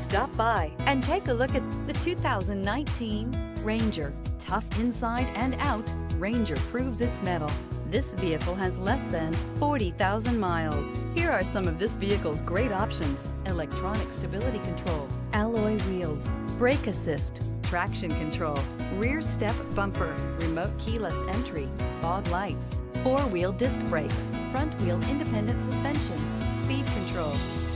Stop by and take a look at the 2019 Ranger. Tough inside and out, Ranger proves its metal. This vehicle has less than 40,000 miles. Here are some of this vehicle's great options. Electronic stability control, alloy wheels, brake assist, traction control, rear step bumper, remote keyless entry, fog lights, four-wheel disc brakes, front wheel independent suspension, speed control.